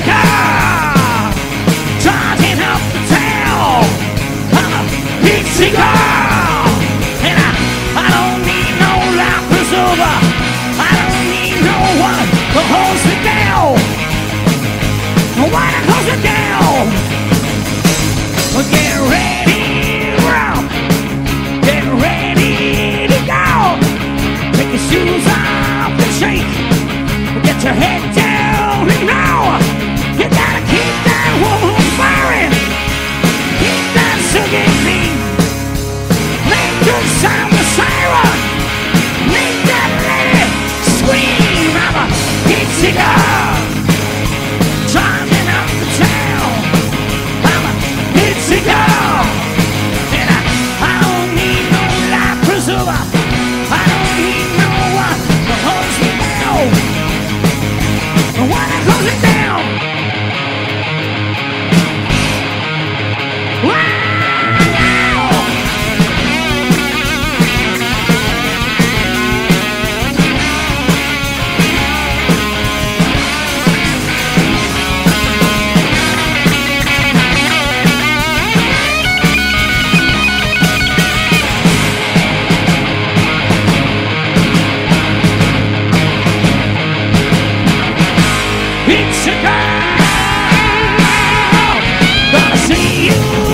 the town And I, I don't need no life preserver. I don't need no one to hold me down. No one to hold me down? Get ready Get ready to go. Take your shoes off and shake. Get your head down. close it down. you